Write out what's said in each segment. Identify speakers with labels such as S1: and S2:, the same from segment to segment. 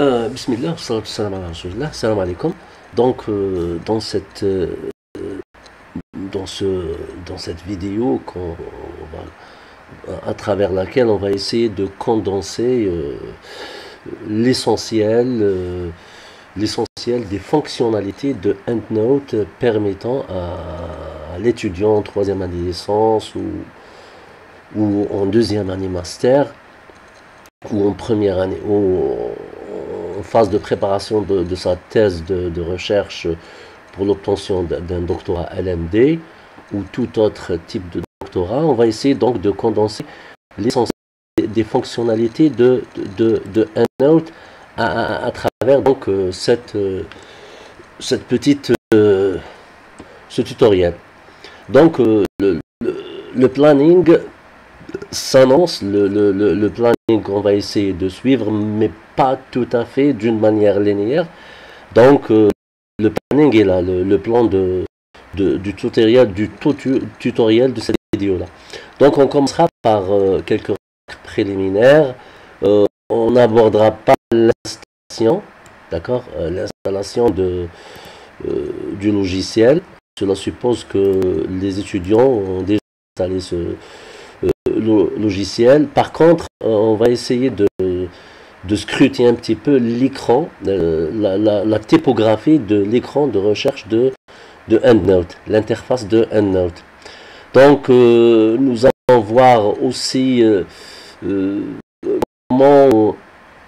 S1: Euh, bismillah, salam salam alaikum. Donc, euh, dans cette, euh, dans ce, dans cette vidéo à travers laquelle on va essayer de condenser l'essentiel, des fonctionnalités de EndNote permettant à, à l'étudiant en troisième année licence ou, ou en deuxième année master ou en première année ou phase de préparation de, sa thèse de, recherche pour l'obtention d'un doctorat LMD ou tout autre type de doctorat, on va essayer donc de condenser l'essentiel des fonctionnalités de, de, EndNote à, travers donc euh, cette, euh, cette petite euh, ce tutoriel. Donc le planning s'annonce, le, le, planning qu'on va essayer de suivre, mais pas tout à fait d'une manière linéaire. Donc, euh, le planning est là, le, plan de, du tutoriel, du tutoriel de cette vidéo-là. Donc, on commencera par euh, quelques préliminaires. Euh, on n'abordera pas l'installation, d'accord, l'installation de du logiciel. Cela suppose que les étudiants ont déjà installé ce, logiciel. Par contre, on va essayer de, de scruter un petit peu l'écran, euh, la, typographie de l'écran de recherche de, EndNote, l'interface de EndNote. Donc, euh, nous allons voir aussi euh, comment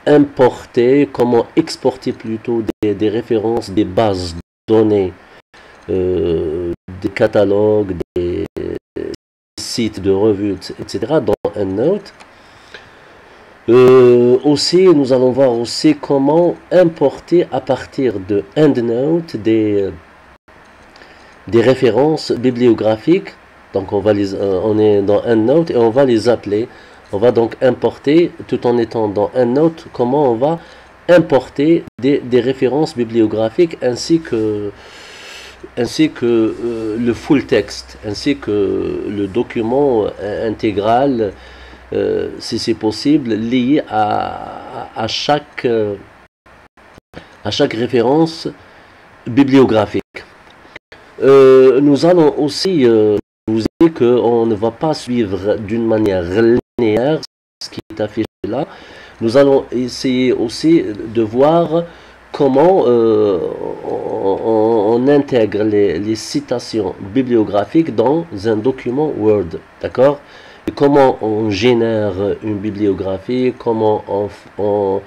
S1: importer, comment exporter plutôt des, des références, des bases de données, des catalogues, des de revues, etc. dans EndNote. Euh, aussi, nous allons voir aussi comment importer à partir de EndNote des, des références bibliographiques. Donc, on, va les, euh, on est dans EndNote et on va les appeler. On va donc importer, tout en étant dans EndNote, comment on va importer des, des références bibliographiques ainsi que ainsi que euh, le full text, ainsi que le document intégral, euh, si c'est possible, lié à, chaque, euh, à chaque référence bibliographique. Nous allons aussi vous dire qu'on ne va pas suivre d'une manière linéaire ce qui est affiché là. Nous allons essayer aussi de voir comment euh, on, intègre les, citations bibliographiques dans un document Word, d'accord? Comment on génère une bibliographie, comment on,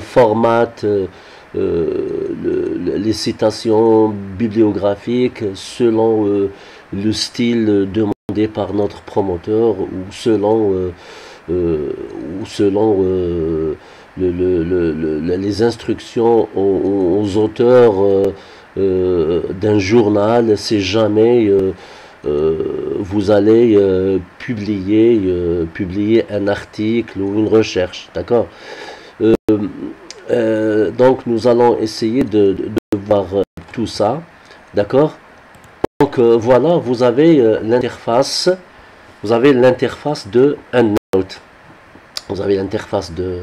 S1: formate euh, le, les citations bibliographiques selon euh, le style demandé par notre promoteur ou selon, ou selon le, le, les instructions aux, auteurs euh, euh, d'un journal, c'est jamais euh, vous allez publier, publier un article ou une recherche, d'accord? Donc nous allons essayer de, de, de voir tout ça, d'accord? Donc voilà, vous avez l'interface, vous avez l'interface de EndNote, vous avez l'interface de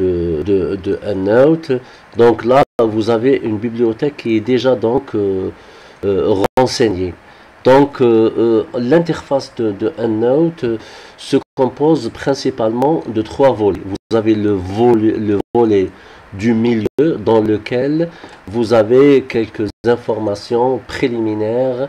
S1: de, de. Donc là, vous avez une bibliothèque qui est déjà donc euh, euh, renseignée. Donc euh, l'interface de, de se compose principalement de trois volets. Vous avez le volet, le volet du milieu dans lequel vous avez quelques informations préliminaires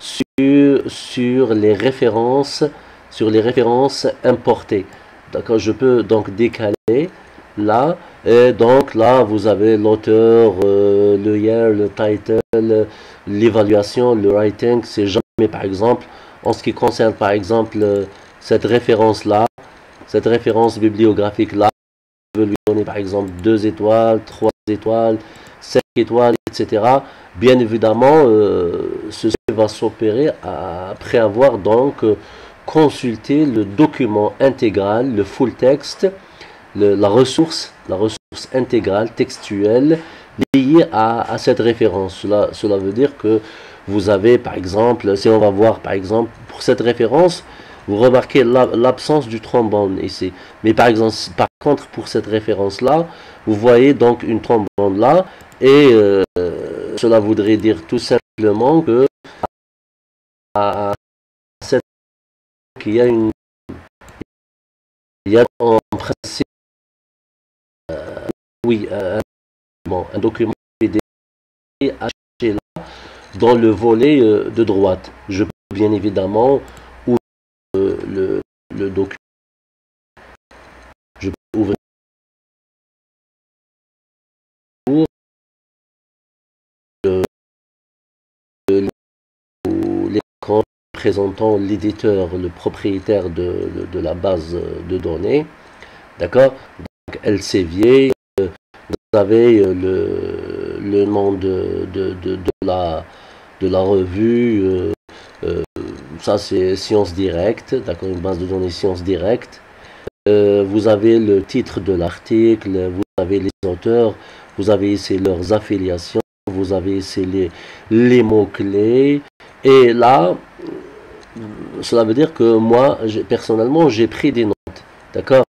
S1: sur, sur les références sur les références importées. D'accord, je peux donc décaler là. Et donc là, vous avez l'auteur, euh, le year, le title, l'évaluation, le writing. C'est jamais, par exemple, en ce qui concerne, par exemple, cette référence-là, cette référence bibliographique-là, je veux lui donner, par exemple, deux étoiles, trois étoiles, cinq étoiles, etc. Bien évidemment, euh, ceci va s'opérer après avoir donc consulté le document intégral, le full text, le, la ressource, la ressource intégrale textuelle liée à, à cette référence. Cela, cela veut dire que vous avez, par exemple, si on va voir, par exemple, pour cette référence, vous remarquez l'absence du trombone ici. Mais par exemple, par contre, pour cette référence-là, vous voyez donc une trombone là, et euh, cela voudrait dire tout simplement que à cette il y a une il y a en principe oui un, bon, un document PDF là dans le volet euh, de droite. Je peux bien évidemment le, le document. Je peux ouvrir l'écran présentant l'éditeur, le propriétaire de, la base de données. D'accord? Donc Elsevier, euh, vous avez euh, le, le nom de, de, la, de la revue. Euh, ça c'est Science Directe, d'accord, une base de données Science Directe. Euh, vous avez le titre de l'article, vous avez les auteurs, vous avez ici leurs affiliations, vous avez ici les, les mots-clés. Et là, cela veut dire que moi, personnellement, j'ai pris des notes. D'accord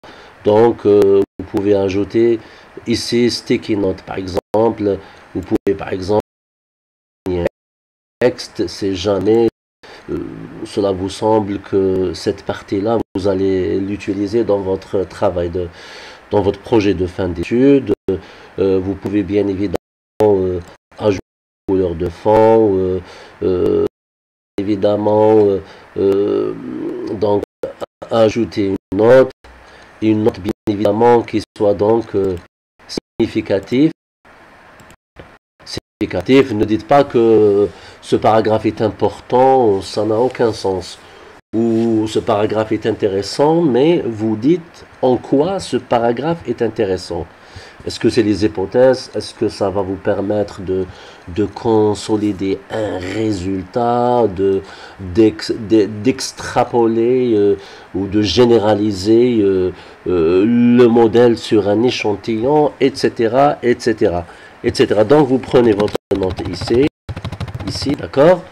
S1: Donc, euh, vous pouvez ajouter ici sticky note, par exemple. Vous pouvez, par exemple, texte, c'est jamais euh, cela vous semble que cette partie-là, vous allez l'utiliser dans votre travail, de, dans votre projet de fin d'études. Euh, vous pouvez bien évidemment euh, ajouter une couleur de fond, évidemment, donc ajouter une note, une note bien évidemment qui soit donc significative ne dites pas que ce paragraphe est important, ça n'a aucun sens. Ou ce paragraphe est intéressant, mais vous dites en quoi ce paragraphe est intéressant. Est-ce que c'est les hypothèses? Est-ce que ça va vous permettre de, de consolider un résultat, de, d'extrapoler euh, ou de généraliser euh, euh, le modèle sur un échantillon, etc., etc etc. Donc vous prenez votre note ici, ici, d'accord,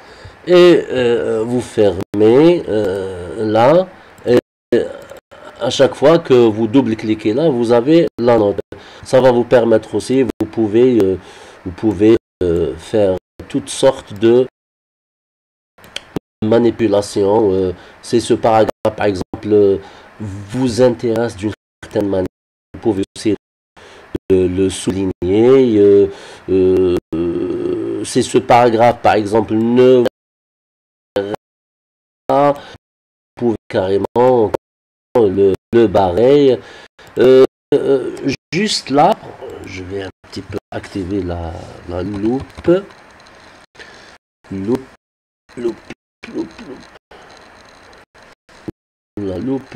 S1: et euh, vous fermez euh, là. Et à chaque fois que vous double-cliquez là, vous avez la note. Ça va vous permettre aussi, vous pouvez, euh, vous pouvez faire toutes sortes de manipulations. C'est ce paragraphe, par exemple, vous intéresse d'une certaine manière. Vous pouvez aussi le souligner. Euh, euh, c'est ce paragraphe, par exemple, ne pas, vous pouvez carrément le, le barrer. Euh, juste là, je vais un petit peu activer la, la loupe. Loupe, loupe, loupe, loupe. La loupe,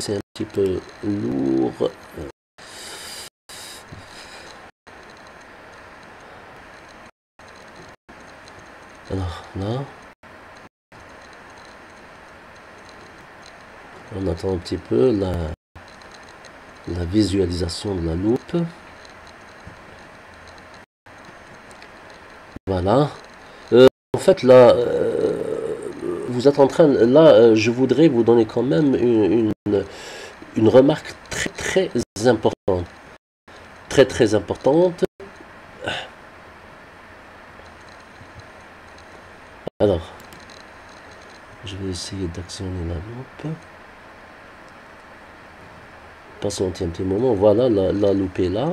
S1: c'est un petit peu lourd. Alors là, on attend un petit peu la, visualisation de la loupe. Voilà. Euh, en fait, là, euh, vous êtes en train, là, euh, je voudrais vous donner quand même une, une, une remarque très très importante. Très très importante. Alors, je vais essayer d'actionner la loupe. Passons un petit moment. Voilà, la, la là.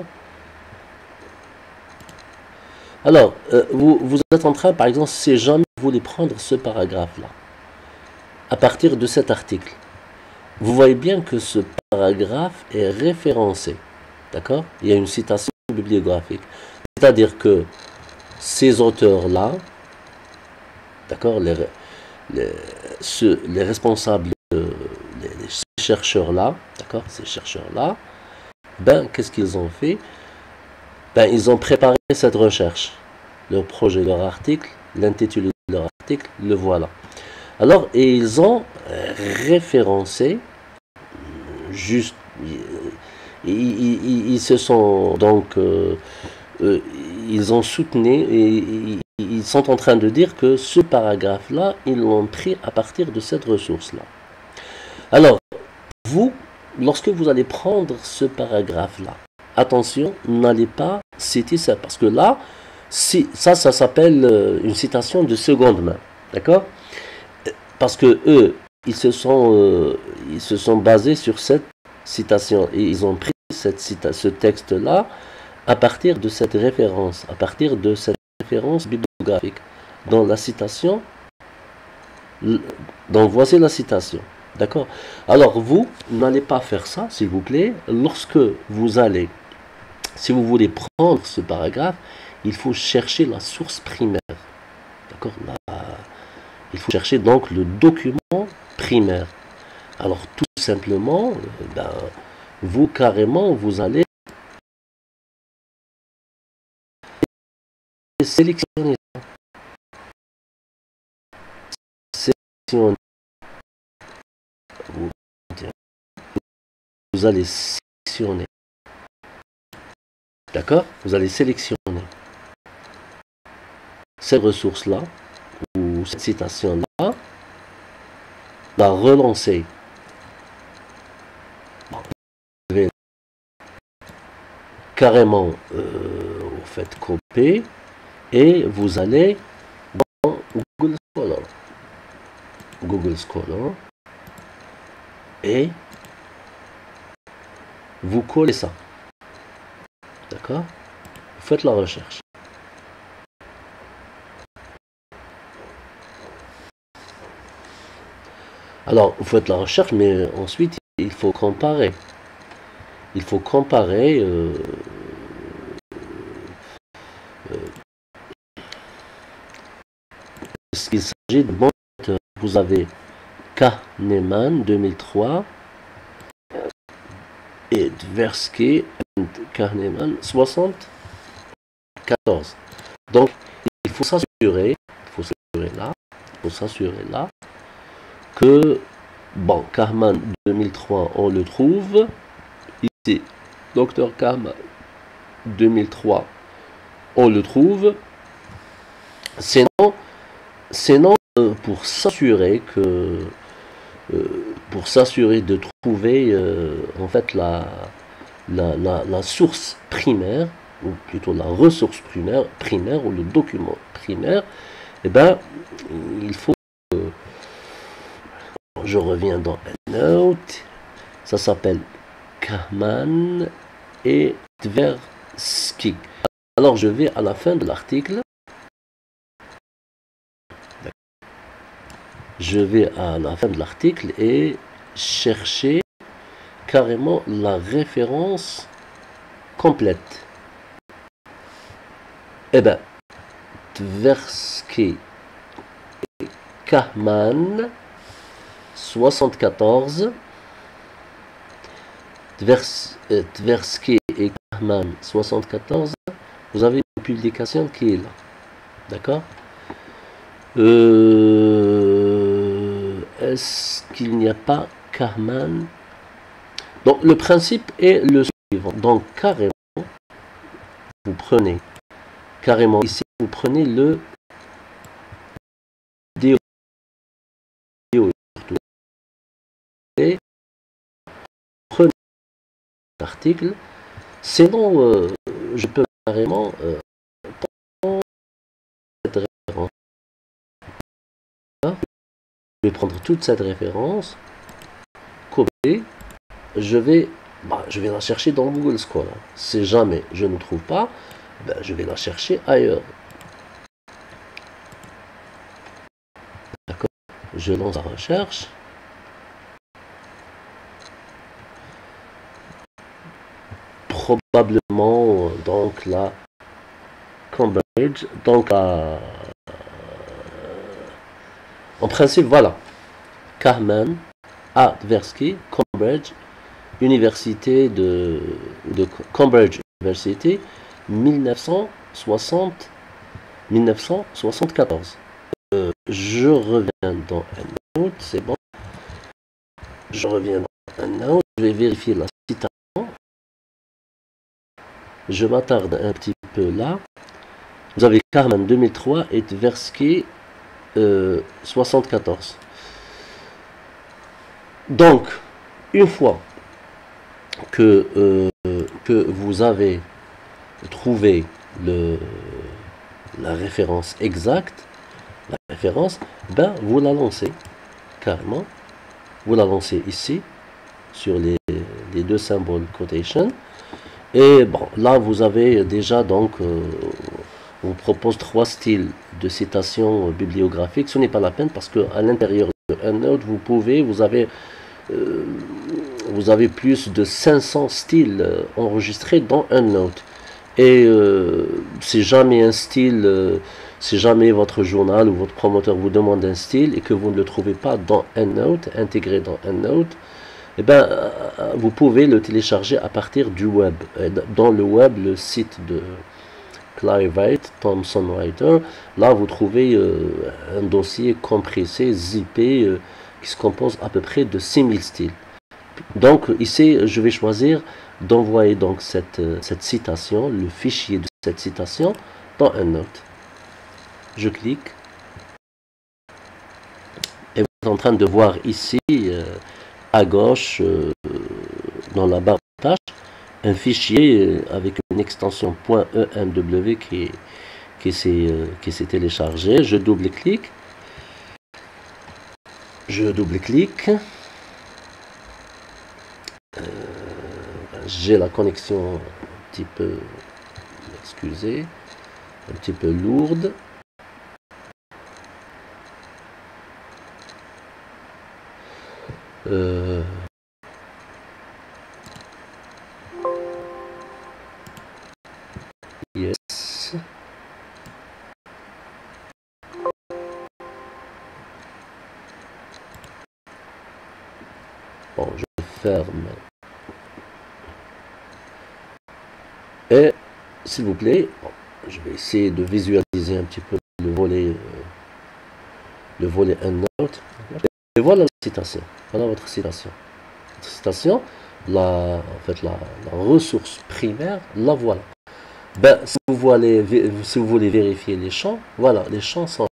S1: Alors, euh, vous, êtes en train, par exemple, si jamais vous voulez prendre ce paragraphe-là, à partir de cet article, vous voyez bien que ce paragraphe est référencé. D'accord? Il y a une citation bibliographique. C'est-à-dire que ces auteurs-là, D'accord les, les, responsables, les, chercheurs-là, d'accord Ces chercheurs-là, ben, qu'est-ce qu'ils ont fait? Ben, ils ont préparé cette recherche. Leur projet, leur article, l'intitulé de leur article, le voilà. Alors, et ils ont référencé, juste, ils, se sont donc, euh, euh, ils ont soutenu et ils sont en train de dire que ce paragraphe-là, ils l'ont pris à partir de cette ressource-là. Alors, vous, lorsque vous allez prendre ce paragraphe-là, attention, n'allez pas citer ça, parce que là, si, ça, ça s'appelle euh, une citation de seconde main, d'accord? Parce que eux, ils se sont, euh, ils se sont basés sur cette citation et ils ont pris ce texte-là à partir de cette référence, à partir de cette référence bibliographique. Dans la citation, donc voici la citation. D'accord Alors vous n'allez pas faire ça, s'il vous plaît. Lorsque vous allez, si vous voulez prendre ce paragraphe, il faut chercher la source primaire. D'accord Il faut chercher donc le document primaire. Alors tout simplement, euh, ben, vous carrément, vous allez sélectionner sélectionner vous allez sélectionner. D'accord? Vous allez sélectionner cette ressource là ou cette citation là la relancer. Carrément euh, vous faites copier et vous allez dans Google Scholar. Google Scholar. Et vous collez ça. D'accord? Vous faites la recherche. Alors, vous faites la recherche, mais ensuite, il faut comparer il faut comparer euh, euh, ce qu'il s'agit de bon vous avez Kahneman 2003 Tversky Kahneman 74 donc il faut s'assurer il faut s'assurer là il faut s'assurer là que bon Kahneman 2003 on le trouve c'est Dr Cam 2003. On le trouve. Sinon, sinon euh, pour s'assurer que euh, pour s'assurer de trouver euh, en fait la, la, source primaire, ou plutôt la ressource primaire, primaire ou le document primaire, eh ben, il faut. je reviens dans Note. Ça s'appelle Kahman et Tversky. Alors je vais à la fin de l'article. Je vais à la fin de l'article et chercher carrément la référence complète. Eh bien, Tversky et Kahman 74 Tversky et Kahman 74, vous avez une publication qui est là. D'accord? Euh, Est-ce qu'il n'y a pas Kahman Donc le principe est le suivant. Donc carrément, vous prenez, carrément ici, vous prenez le et article. Sinon, euh, je peux carrément euh, vais prendre toute cette référence, copier, je vais, bah, je vais la chercher dans Google Scholar. Si jamais je ne trouve pas, ben, je vais la chercher ailleurs. D'accord Je lance la recherche. probablement donc la Cambridge, donc en principe voilà, Carmen Adversky, Cambridge, Université de, Cambridge University, 1960, 1974. Euh, je reviens dans un autre, c'est bon. Je reviens dans un autre, je vais vérifier la citation je m'attarde un petit peu là. Vous avez Carmen 2003 et Tversky 74. Donc, une fois que, que vous avez trouvé le, la référence exacte, la référence, ben vous la lancez carrément. Vous la lancez ici sur les, deux symboles quotation. Et bon, là vous avez déjà donc, euh, propose trois styles de citation bibliographique. Ce n'est pas la peine parce qu'à l'intérieur de EndNote, vous pouvez, vous avez, euh, vous avez plus de 500 styles euh, enregistrés dans EndNote. Et c'est jamais un style si jamais votre journal ou votre promoteur vous demande un style et que vous ne le trouvez pas dans EndNote, intégré dans EndNote, eh ben, euh, vous pouvez le télécharger à partir du web. Dans le web, le site de Thomson Writer, là vous trouvez euh, un dossier compressé, zippé, euh, qui se compose à peu près de 6000 styles. Donc ici, je vais choisir d'envoyer donc cette, cette citation, le fichier de cette citation, dans EndNote je clique. Et vous êtes en train de voir ici, euh, à gauche, euh, dans la barre de tâches, un fichier euh, avec une extension .emw qui, s'est téléchargé. Je double-clique. Je double-clique. J'ai la connexion un petit peu, excusez, un petit peu lourde. Euh, yes. Bon, je ferme. Et, s'il vous plaît, je vais essayer de visualiser un petit peu le volet, euh, le volet note Et voilà la citation. Voilà votre citation. Votre citation, la, en fait, la, ressource primaire, la voilà. Ben, si vous, voulez, si vous voulez vérifier les champs, voilà, les champs sont.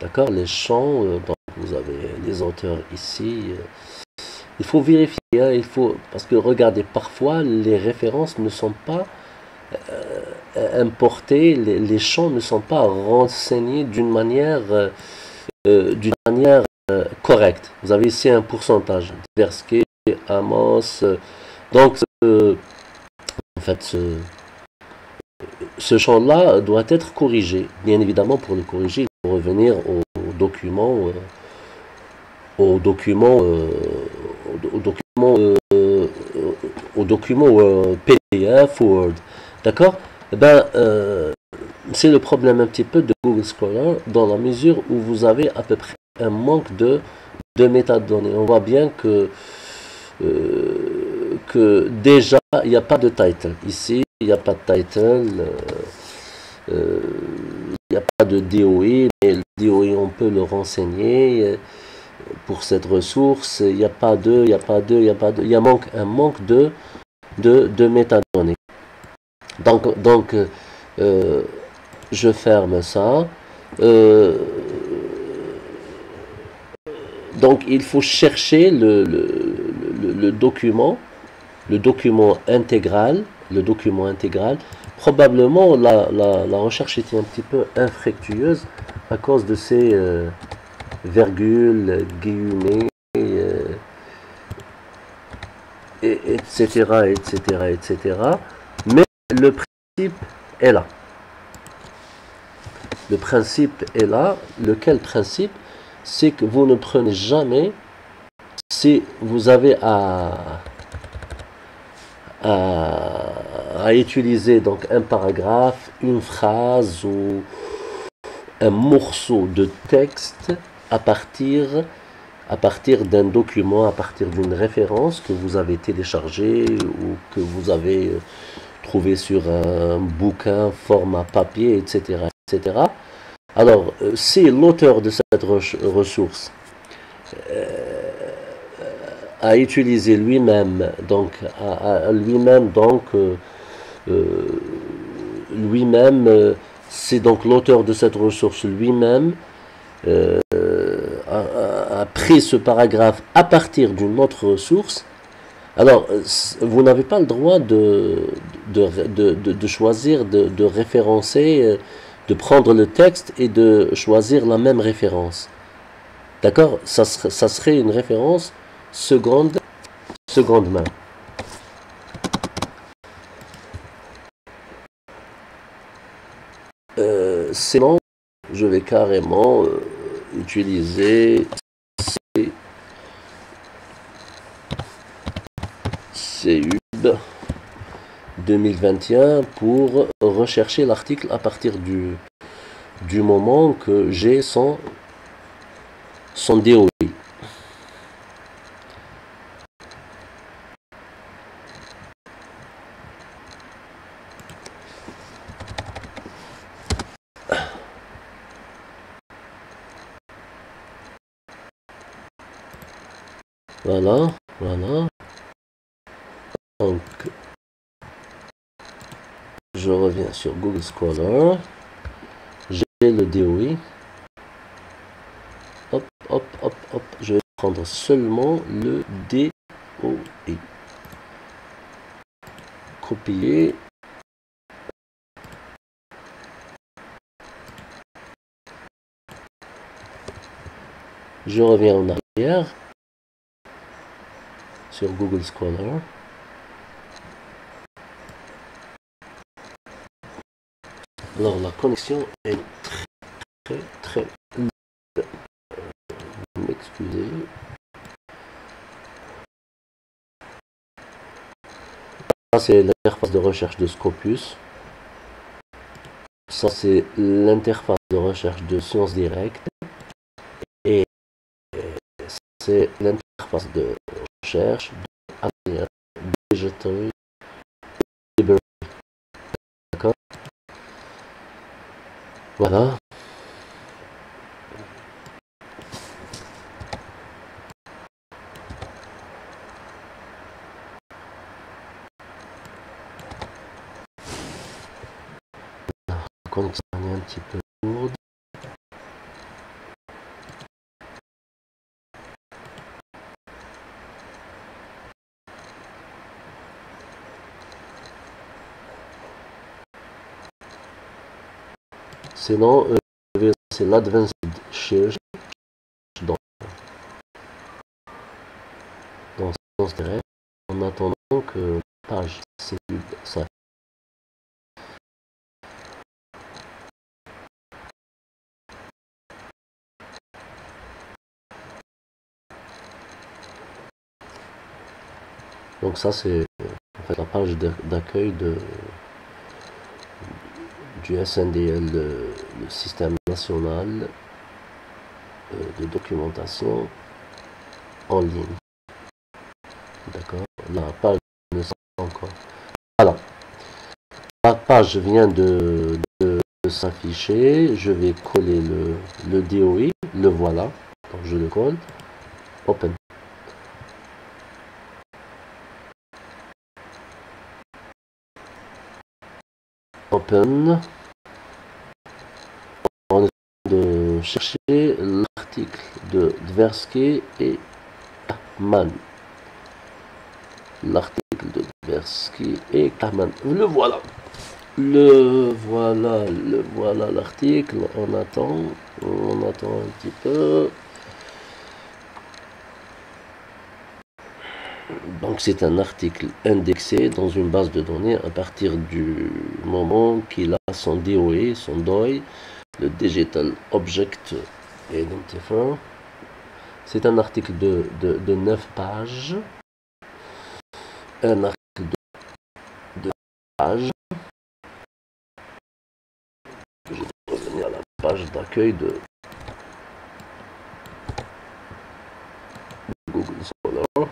S1: D'accord? Les champs, euh, donc vous avez les auteurs ici. Euh, il faut vérifier, hein, il faut, parce que regardez, parfois les références ne sont pas euh, importées, les, champs ne sont pas renseignés d'une manière, d'une manière euh, correct. Vous avez ici un pourcentage. Versky, Amos. Donc, en fait, ce champ-là doit être corrigé. Bien évidemment, pour le corriger, il faut revenir au, document, euh, au document, au, document, au document PDF Word. D'accord? Eh ben, c'est le problème un petit peu de Google Scholar dans la mesure où vous avez à peu près un manque de, de métadonnées. On voit bien que, euh, que déjà, il n'y a pas de title. Ici, il n'y a pas de title. Euh, euh, il n'y a pas de DOI, mais le DOI, on peut le renseigner pour cette ressource. Il n'y a pas de, il n'y a pas de, il n'y a pas de. Il y a manque, un manque de, de, de métadonnées. Donc, donc je ferme ça. Donc il faut chercher le, document, le document intégral, le document intégral. Probablement la, recherche était un petit peu infructueuse à cause de ces euh, virgules, guillemets, euh, etc., etc., etc. Mais le principe est là. Le principe est là. Lequel principe? C'est que vous ne prenez jamais, si vous avez à, à, utiliser donc un paragraphe, une phrase ou un morceau de texte à partir, à partir d'un document, à partir d'une référence que vous avez téléchargé ou que vous avez trouvé sur un bouquin, format papier, etc. etc. Alors, euh, si l'auteur de cette ressource euh, a utilisé lui-même, donc, lui-même, donc, euh, lui-même c'est donc l'auteur de cette ressource lui-même euh, a, pris ce paragraphe à partir d'une autre ressource. Alors, vous n'avez pas le droit de, de, choisir, de, référencer, euh, de prendre le texte et de choisir la même référence. D'accord? Ça, ça serait une référence seconde, seconde main. Euh, sinon, je vais carrément euh, utiliser CUB 2021 pour rechercher l'article à partir du, du moment que j'ai son, son DOI. Voilà, voilà. Donc, je reviens sur Google Scholar. J'ai le DOI. Hop, hop, hop, hop. Je vais prendre seulement le DOI. Copier. Je reviens en arrière sur Google Scholar. Alors la connexion est très très très euh, m'excusez. Ça c'est l'interface de recherche de Scopus. Ça c'est l'interface de recherche de Sciences Directes. Et c'est l'interface de recherche de Digital D'accord? Voilà. Quand ça est un petit peu lourde. Sinon, euh, c'est l'Advanced Search dans, dans sens direct en attendant que la page ça Donc ça c'est fait la page d'accueil de du SNDL, le, système national euh, de documentation en ligne. D'accord? La page ne encore. Alors, la page vient de, s'afficher. Je vais coller le, le DOI. Le voilà. Donc je le colle. Open. Open. On de chercher l'article de Dversky et Kahman. L'article de Dversky et Kahman. Le voilà. Le voilà, le voilà l'article. On attend, on attend un petit peu. Donc c'est un article indexé dans une base de données à partir du moment qu'il a son DOE, son DOI, le Digital Object Identifier. C'est un article de, de, 9 pages. Un article de, 9 pages. Je vais revenir à la page d'accueil de Google Scholar.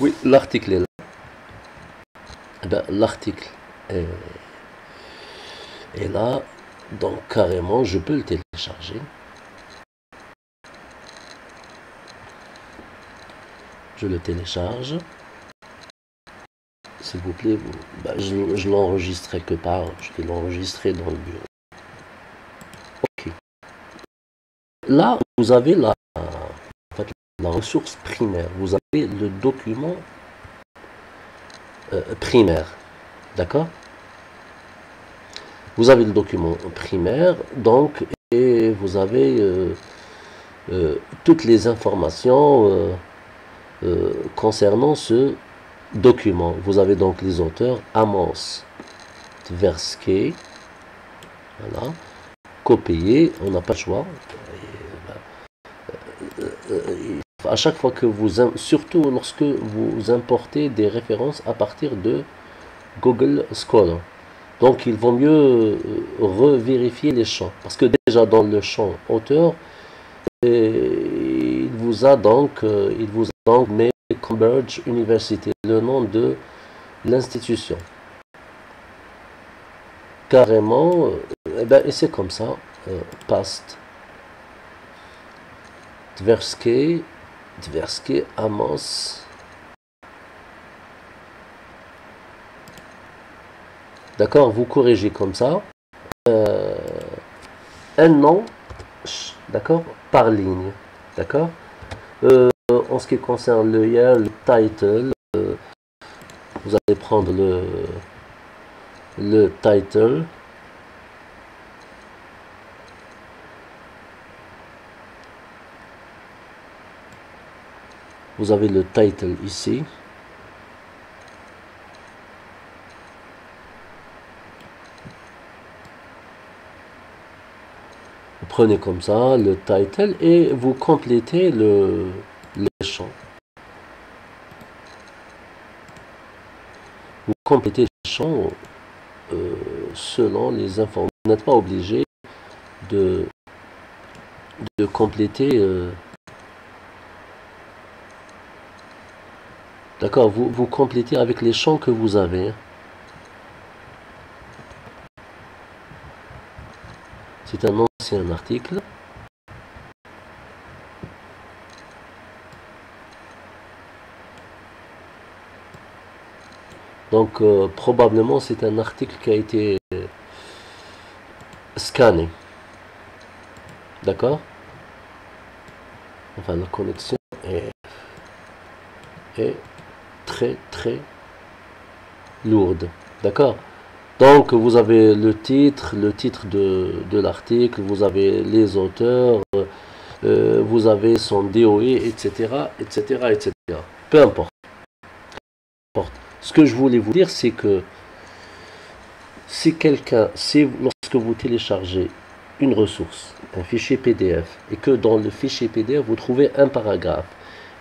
S1: Oui, l'article est là. L'article est, là. Donc carrément, je peux le télécharger. Je le télécharge. s'il vous plaît. Bah, je, je l'enregistrerai que par. Je vais l'enregistrer dans le bureau. Ok. Là, vous avez la, la ressource primaire. Vous avez le document euh, primaire. D'accord? Vous avez le document primaire, donc, et vous avez euh, euh, toutes les informations concernant ce document. Vous avez donc les auteurs Amos Tversky, voilà, copier, on n'a pas le choix. À chaque fois que vous, surtout lorsque vous importez des références à partir de Google Scholar. Donc il vaut mieux euh, revérifier les champs. Parce que déjà dans le champ auteur, il vous a donc, euh, il vous a donc mis Cambridge University, le nom de l'institution. Carrément, euh, eh ben, et c'est comme ça, past. Tversky Tversky, Amos. D'accord, vous corrigez comme ça. Euh, un nom, d'accord, par ligne. D'accord euh, En ce qui concerne le title, euh, vous allez prendre le, le title. Vous avez le title ici. Vous prenez comme ça le title et vous complétez le, les champs. Vous complétez les champs euh, selon les informations. Vous n'êtes pas obligé de, de compléter euh, D'accord, vous, complétez avec les champs que vous avez. C'est un ancien article. Donc euh, probablement c'est un article qui a été scanné. D'accord? Enfin la connexion est très très lourde. D'accord? Donc vous avez le titre, le titre de, l'article, vous avez les auteurs, euh, vous avez son DOE, etc., etc., etc. Peu importe. Ce que je voulais vous dire, c'est que si quelqu'un, si lorsque vous téléchargez une ressource, un fichier PDF, et que dans le fichier PDF, vous trouvez un paragraphe,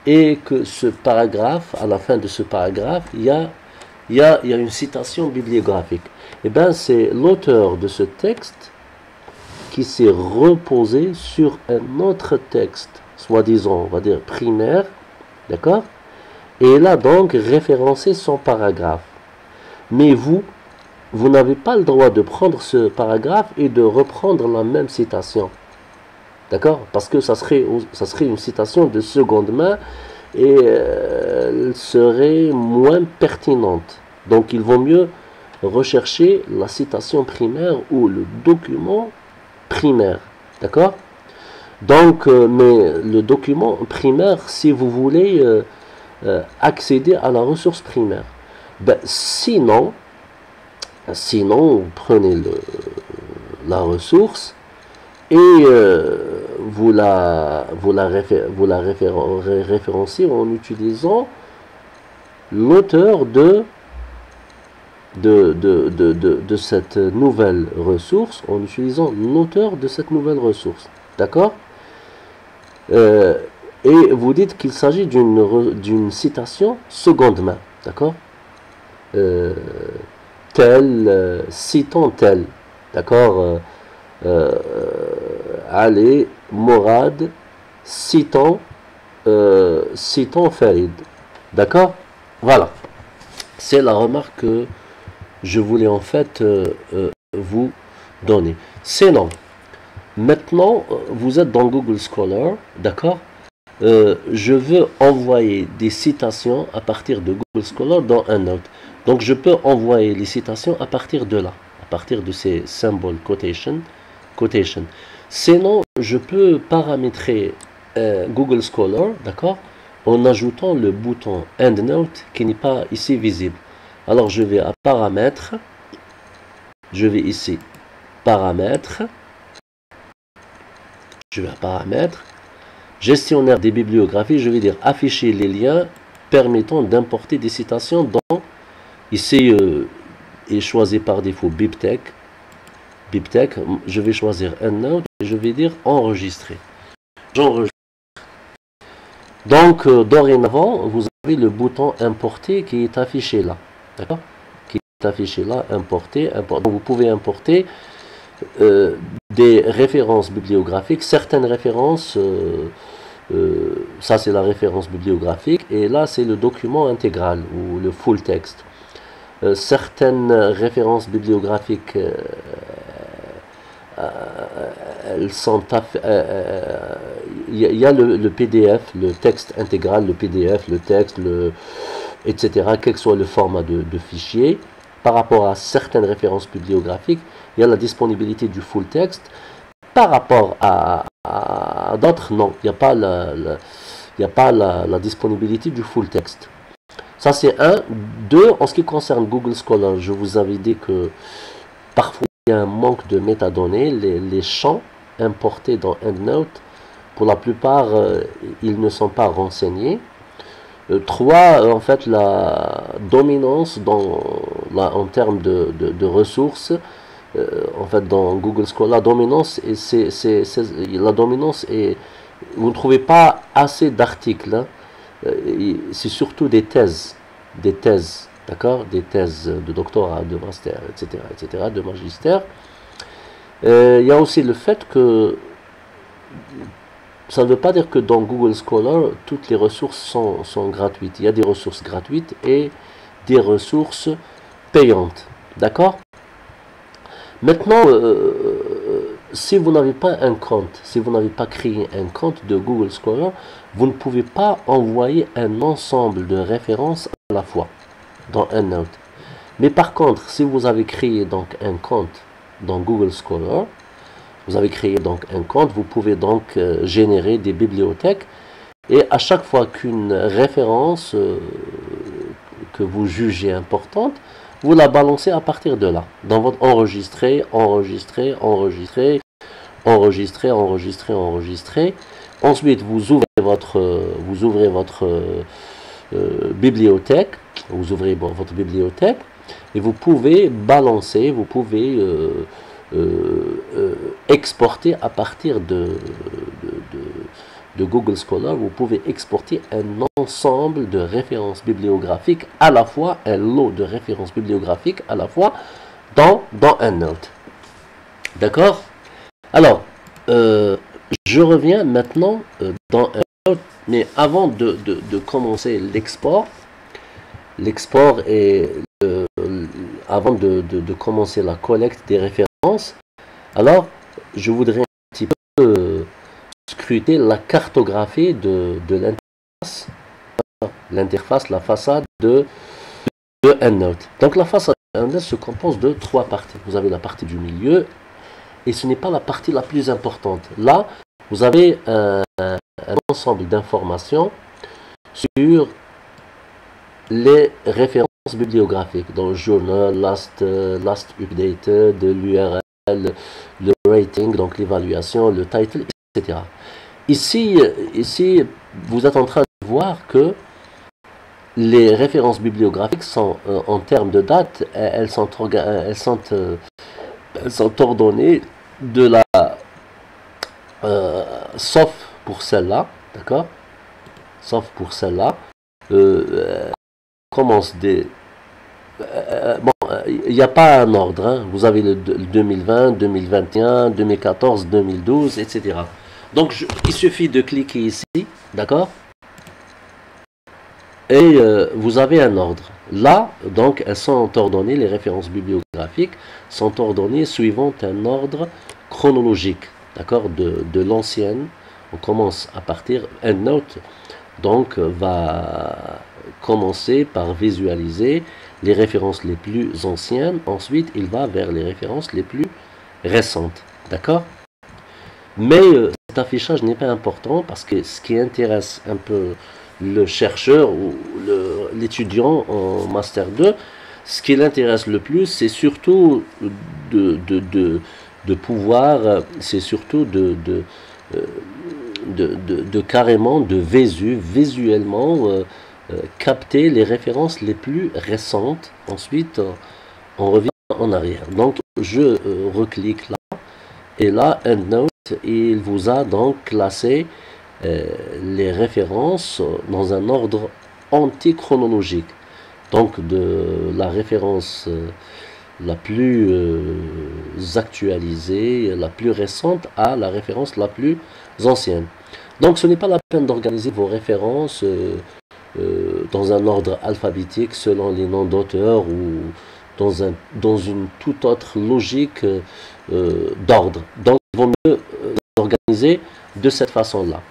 S1: et que ce paragraphe, à la fin de ce paragraphe, il y a, y a, y a une citation bibliographique. Eh bien, c'est l'auteur de ce texte qui s'est reposé sur un autre texte, soi-disant, on va dire primaire, d'accord? Et il a donc référencé son paragraphe. Mais vous, vous n'avez pas le droit de prendre ce paragraphe et de reprendre la même citation. D'accord? Parce que ça serait, une citation de seconde main et euh, elle serait moins pertinente. Donc il vaut mieux rechercher la citation primaire ou le document primaire. D'accord? Donc, euh, mais le document primaire, si vous voulez euh, accéder à la ressource primaire. Ben, sinon, sinon, vous prenez la ressource et euh, vous la, vous la, vous la référenciez en utilisant l'auteur de de, de, de, de, cette nouvelle ressource, en utilisant l'auteur de cette nouvelle ressource. D'accord? Euh, Et vous dites qu'il s'agit d'une citation seconde main. D'accord? Euh, Tel, euh, citant tel. D'accord? Euh, allez, Morad, citant, euh, citant Farid. D'accord? Voilà. C'est la remarque que je voulais en fait euh, euh, vous donner. C'est non. Maintenant, vous êtes dans Google Scholar, d'accord? Je veux envoyer des citations à partir de Google Scholar dans un note. Donc je peux envoyer les citations à partir de là, à partir de ces symboles quotation. Sinon, je peux paramétrer euh, Google Scholar, d'accord, en ajoutant le bouton EndNote qui n'est pas ici visible. Alors je vais à Paramètres, je vais ici Paramètres, je vais à Paramètres, Gestionnaire des bibliographies, je vais dire Afficher les liens permettant d'importer des citations dans, ici euh, est choisi par défaut BibTech, BibTech, je vais choisir EndNote et je vais dire Enregistrer. J'enregistre. Donc, euh, dorénavant, vous avez le bouton importer qui est affiché là. D'accord? Qui est affiché là, importer. importer. vous pouvez importer euh, des références bibliographiques, certaines références, euh, ça c'est la référence bibliographique, et là c'est le document intégral ou le full text. certaines références bibliographiques sont il y, a le, PDF, le texte intégral, le PDF, le texte, le, etc., quel que soit le format de, fichier. Par rapport à certaines références bibliographiques, il y a la disponibilité du full text. Par rapport à, d'autres, non, il n'y a pas, la, a pas la, disponibilité du full text. Ça, c'est un. Deux, en ce qui concerne Google Scholar, je vous avais dit que parfois il y a un manque de métadonnées. Les champs importés dans EndNote pour la plupart, euh, ils ne sont pas renseignés. Euh, trois, euh, en fait, la dominance en termes de, ressources, en fait, dans Google Scholar, la dominance, c'est, la dominance est, vous ne trouvez pas assez d'articles. Hein. c'est surtout des thèses, des thèses, d'accord, des thèses de doctorat, de master, etc., etc., de magistère. Il y a aussi le fait que ça ne veut pas dire que dans Google Scholar, toutes les ressources sont, gratuites. Il y a des ressources gratuites et des ressources payantes. D'accord? Maintenant, euh, euh, si vous n'avez pas un compte, si vous n'avez pas créé un compte de Google Scholar, vous ne pouvez pas envoyer un ensemble de références à la fois dans un note. Mais par contre, si vous avez créé donc un compte dans Google Scholar, vous avez créé donc un compte, vous pouvez donc euh, générer des bibliothèques. Et à chaque fois qu'une référence euh, que vous jugez importante, vous la balancez à partir de là. Dans votre enregistrer, enregistrer, enregistrer, enregistrer, enregistrer, enregistrer. Ensuite, vous ouvrez votre, vous ouvrez votre euh, bibliothèque, vous ouvrez votre bibliothèque et vous pouvez balancer, vous pouvez euh, euh, exporter à partir de, Google Scholar, vous pouvez exporter un ensemble de références bibliographiques, à la fois un lot de références bibliographiques, à la fois dans, dans un note. D'accord? Alors, euh, je reviens maintenant dans un note, mais avant de, de commencer l'export, l'export est avant de, commencer la collecte des références alors, je voudrais un petit peu euh, scruter la cartographie de, l'interface, l'interface, la façade de, EndNote. Donc la façade de EndNote se compose de trois parties. Vous avez la partie du milieu, et ce n'est pas la partie la plus importante. Là, vous avez un, un ensemble d'informations sur les références bibliographique, dans le journal, last, euh, last updated, l'URL, le rating, donc l'évaluation, le title, etc. Ici, ici, vous êtes en train de voir que les références bibliographiques sont, euh, en termes de date, elles sont, elles sont, euh, elles sont ordonnées de la... sauf pour celle-là, d'accord? Sauf pour celle-là. commence des euh, bon, il n'y a pas un ordre. Hein. Vous avez le, 2020, 2021, 2014, 2012, etc. Donc, il suffit de cliquer ici, d'accord? Et euh, vous avez un ordre. Là, donc, elles sont ordonnées, les références bibliographiques sont ordonnées suivant un ordre chronologique, d'accord? De, de l'ancienne, on commence à partir, note donc, va commencer par visualiser les références les plus anciennes. Ensuite, il va vers les références les plus récentes. D'accord? Mais euh, cet affichage n'est pas important parce que ce qui intéresse un peu le chercheur ou l'étudiant en Master 2, ce qui l'intéresse le plus, c'est surtout de, pouvoir, c'est surtout de, euh, carrément, de visu, visuellement, euh, capter les références les plus récentes. Ensuite, on revient en arrière. Donc, je reclique là, et là, EndNote, il vous a donc classé les références dans un ordre antichronologique. Donc, de la référence la plus actualisée, la plus récente à la référence la plus anciennes. Donc ce n'est pas la peine d'organiser vos références euh, euh, dans un ordre alphabétique selon les noms d'auteurs ou dans, un, dans une toute autre logique euh, d'ordre. Donc il vaut mieux organiser de cette façon-là.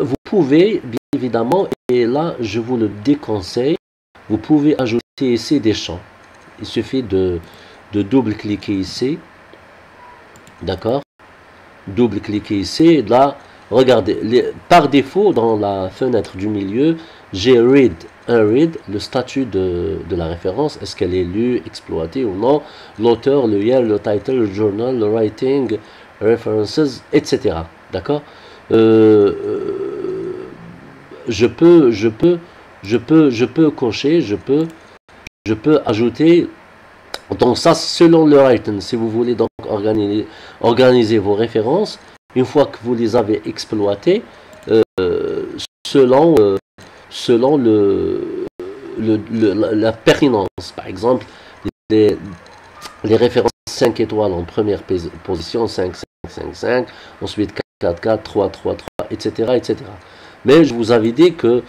S1: vous pouvez, bien évidemment, et là je vous le déconseille, vous pouvez ajouter ici des champs. Il suffit de, de double-cliquer ici. D'accord? Double-cliquer ici. Là, regardez, par défaut, dans la fenêtre du milieu, j'ai read, un read, le statut de, la référence, est-ce qu'elle est lue, exploitée ou non, l'auteur, le year, le title, le journal, le writing, references, etc. D'accord? Euh, euh, Je peux, je peux, je peux, je peux cocher, je peux, je peux ajouter donc ça, selon le item, si vous voulez donc organiser vos références, une fois que vous les avez exploitées, euh, selon, euh, selon le, la pertinence, par exemple, les, références 5 étoiles en première position, 5, 5, 5, 5, ensuite 4, 4, 4, 3, 3, 3, etc. etc. Mais je vous avais dit que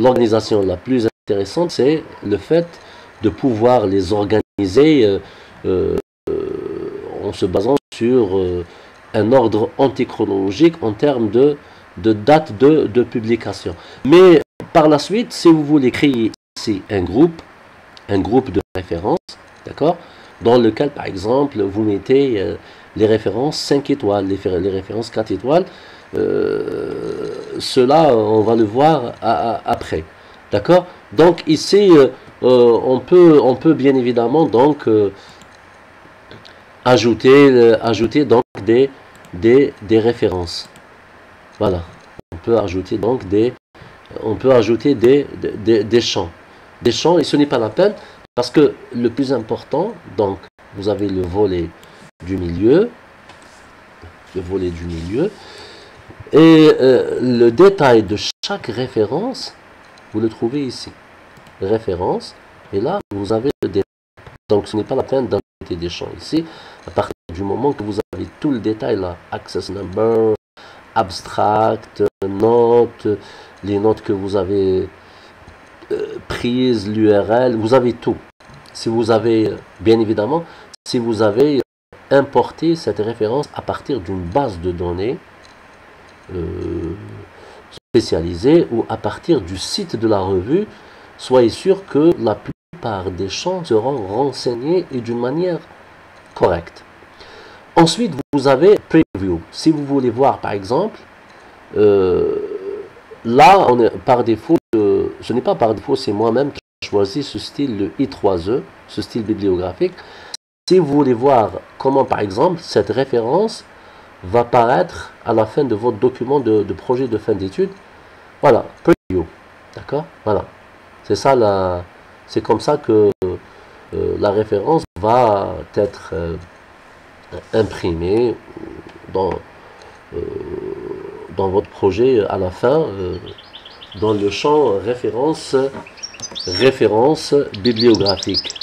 S1: l'organisation la plus intéressante, c'est le fait de pouvoir les organiser euh, en se basant sur un ordre antichronologique en termes de, de date de, de, publication. Mais par la suite, si vous voulez créer ici un groupe, un groupe de références, d'accord, dans lequel par exemple vous mettez les références 5 étoiles, les, références 4 étoiles, cela on va le voir après. D'accord Donc ici, euh, on, peut, on peut bien évidemment donc euh, ajouter, euh, ajouter donc des, des, des, références. Voilà. On peut ajouter donc des, on peut ajouter des, des, des champs. Des champs, et ce n'est pas la peine, parce que le plus important, donc, vous avez le volet du milieu, le volet du milieu, et le détail de chaque référence, vous le trouvez ici référence. Et là, vous avez des... Donc, ce n'est pas la peine des champs ici. À partir du moment que vous avez tout le détail là, access number, abstract, notes, les notes que vous avez euh, prises, l'URL, vous avez tout. Si vous avez, bien évidemment, si vous avez importé cette référence à partir d'une base de données euh, spécialisée ou à partir du site de la revue soyez sûr que la plupart des champs seront renseignés et d'une manière correcte. Ensuite, vous avez Preview. Si vous voulez voir, par exemple, euh, là, on par défaut, ce n'est pas par défaut, c'est moi-même qui ai choisi ce style, le I3E, ce style bibliographique. Si vous voulez voir comment, par exemple, cette référence va paraître à la fin de votre document de, de projet de fin d'étude, voilà, Preview. D'accord? Voilà. C'est ça la, c'est comme ça que euh, la référence va être euh, imprimée dans, euh, dans votre projet à la fin, dans le champ référence, référence bibliographique.